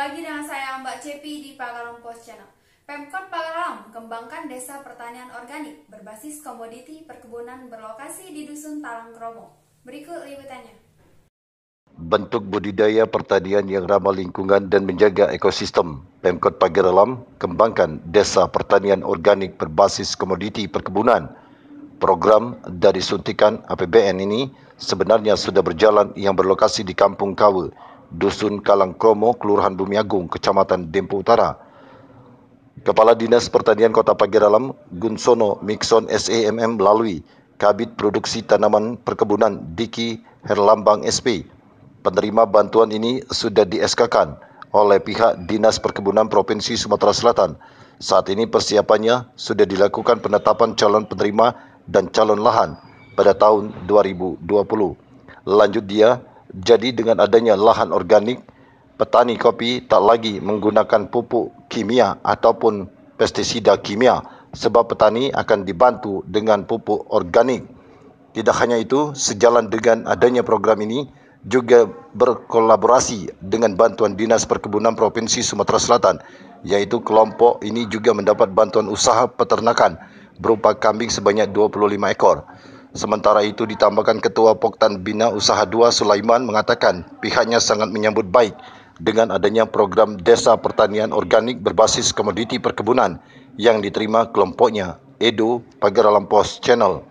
lagi dengan saya Mbak Cepi di Pagalong Post Channel. Pemkot Pagalong kembangkan desa pertanian organik berbasis komoditi perkebunan berlokasi di Dusun Talang Kromo. Berikut liputannya. Bentuk budidaya pertanian yang ramah lingkungan dan menjaga ekosistem, Pemkot Pagalong kembangkan desa pertanian organik berbasis komoditi perkebunan. Program dari suntikan APBN ini sebenarnya sudah berjalan yang berlokasi di Kampung Kawe, Dusun Kalang Kromo, Kelurahan Bumi Agung, Kecamatan Dempo Utara. Kepala Dinas Pertanian Kota Pagar Alam, Gunsono Mixon SAMM melalui Kabit Produksi Tanaman Perkebunan Diki Herlambang SP. Penerima bantuan ini sudah di SK-kan oleh pihak Dinas Perkebunan Provinsi Sumatera Selatan. Saat ini persiapannya sudah dilakukan penetapan calon penerima dan calon lahan pada tahun 2020. Lanjut dia, jadi dengan adanya lahan organik, petani kopi tak lagi menggunakan pupuk kimia ataupun pestisida kimia sebab petani akan dibantu dengan pupuk organik. Tidak hanya itu, sejalan dengan adanya program ini juga berkolaborasi dengan bantuan Dinas Perkebunan Provinsi Sumatera Selatan, yaitu kelompok ini juga mendapat bantuan usaha peternakan berupa kambing sebanyak 25 ekor. Sementara itu ditambahkan Ketua Poktan Bina Usaha 2 Sulaiman mengatakan pihaknya sangat menyambut baik dengan adanya program Desa Pertanian Organik berbasis komoditi perkebunan yang diterima kelompoknya Edo Pagar Alam Pos Channel.